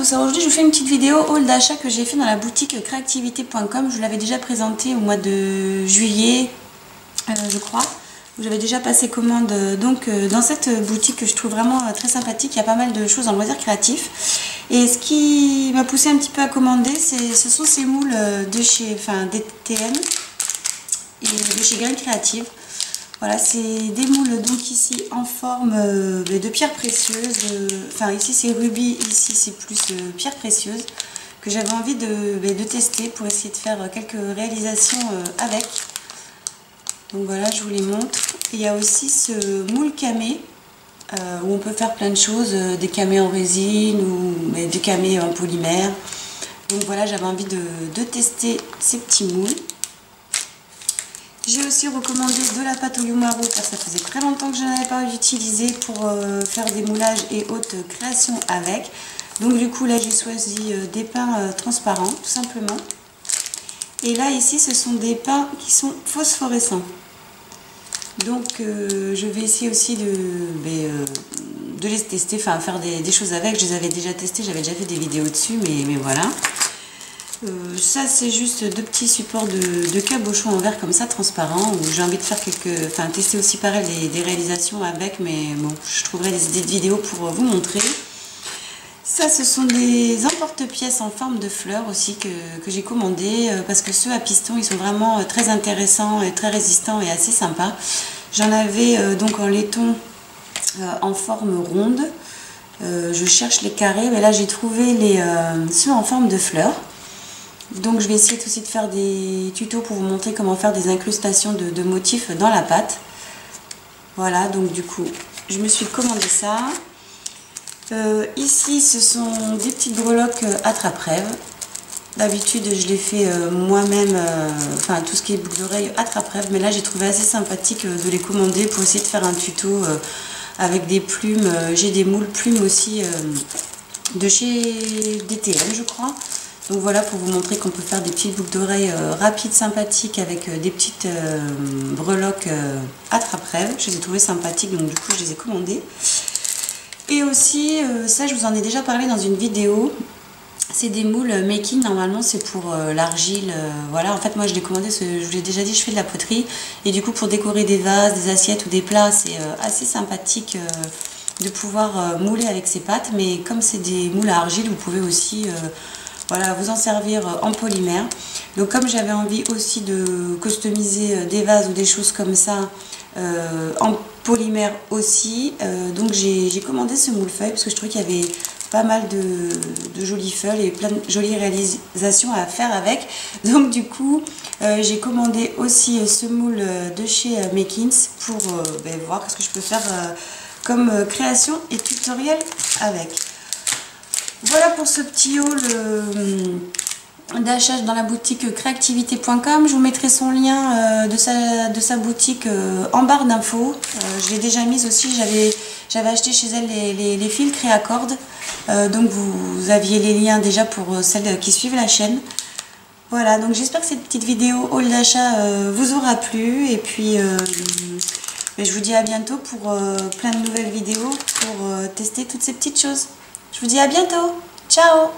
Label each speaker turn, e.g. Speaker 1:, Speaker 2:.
Speaker 1: aujourd'hui je vous fais une petite vidéo haul d'achat que j'ai fait dans la boutique créativité.com. Je vous l'avais déjà présenté au mois de juillet, euh, je crois, j'avais déjà passé commande. Donc euh, dans cette boutique que je trouve vraiment euh, très sympathique, il y a pas mal de choses en loisirs créatifs. Et ce qui m'a poussé un petit peu à commander, ce sont ces moules de chez, enfin et de chez Graines Créative. Voilà, c'est des moules donc ici en forme euh, de pierres précieuses. Euh, enfin ici c'est rubis, ici c'est plus euh, pierres précieuses que j'avais envie de, de, tester pour essayer de faire quelques réalisations avec. Donc voilà, je vous les montre. Il y a aussi ce moule camé où on peut faire plein de choses, des camés en résine ou des camés en polymère. Donc voilà, j'avais envie de, de tester ces petits moules. J'ai aussi recommandé de la pâte au Yumaru car ça faisait très longtemps que je n'en avais pas utilisé pour euh, faire des moulages et autres créations avec. Donc du coup là j'ai choisi euh, des pains euh, transparents tout simplement. Et là ici ce sont des pains qui sont phosphorescents. Donc je vais essayer aussi de, ben, les tester, enfin faire des, choses avec. Je les avais déjà testés, j'avais déjà fait des vidéos dessus, mais voilà. Euh, ça c'est juste deux petits supports de, de cabochon en verre comme ça transparent où j'ai envie de faire quelques, enfin tester aussi pareil des, réalisations avec mais bon je trouverai des vidéos pour vous montrer. Ça ce sont des emporte-pièces en forme de fleurs aussi que, j'ai commandé euh, parce que ceux à piston ils sont vraiment euh, très intéressants et très résistants et assez sympas. J'en avais donc en laiton en forme ronde. je cherche les carrés mais là j'ai trouvé les, ceux en forme de fleurs. Donc je vais essayer aussi de faire des tutos pour vous montrer comment faire des incrustations de, motifs dans la pâte. Voilà, donc du coup, je me suis commandé ça. Euh, ici, ce sont des petites breloques attrape-rêve. D'habitude, je les fais euh, moi-même, euh, enfin tout ce qui est boucle d'oreille attrape-rêve. Mais là, j'ai trouvé assez sympathique de les commander pour essayer de faire un tuto avec des plumes. j'ai des moules plumes aussi de chez DTM, je crois. Donc voilà pour vous montrer qu'on peut faire des petites boucles d'oreilles euh, rapides, sympathiques avec euh, des petites euh, breloques attrape-rêve. Je les ai trouvées sympathiques donc du coup je les ai commandées. Et aussi, ça je vous en ai déjà parlé dans une vidéo, c'est des moules making, normalement c'est pour l'argile, voilà, en fait moi je l'ai commandé, je vous l'ai déjà dit, je fais de la poterie, et du coup pour décorer des vases, des assiettes ou des plats, c'est assez sympathique de pouvoir mouler avec ces pâtes, mais comme c'est des moules à argile, vous pouvez aussi voilà, vous en servir euh, en polymère. Donc comme j'avais envie aussi de customiser euh, des vases ou des choses comme ça euh, en polymère aussi, donc j'ai commandé ce moule-feuille parce que je trouvais qu'il y avait pas mal de, jolies feuilles et plein de jolies réalisations à faire avec. Donc du coup, j'ai commandé aussi ce moule de chez Makins pour ben, voir ce que je peux faire comme création et tutoriel avec. Voilà pour ce petit haul euh, d'achat dans la boutique créativité.com. Je vous mettrai son lien euh, de, sa, boutique euh, en barre d'infos. je l'ai déjà mise aussi, j'avais acheté chez elle les, les, fils Créacord. donc vous, aviez les liens déjà pour celles qui suivent la chaîne. Voilà, donc j'espère que cette petite vidéo haul d'achat vous aura plu. Et puis je vous dis à bientôt pour plein de nouvelles vidéos pour tester toutes ces petites choses. Je vous dis à bientôt. Ciao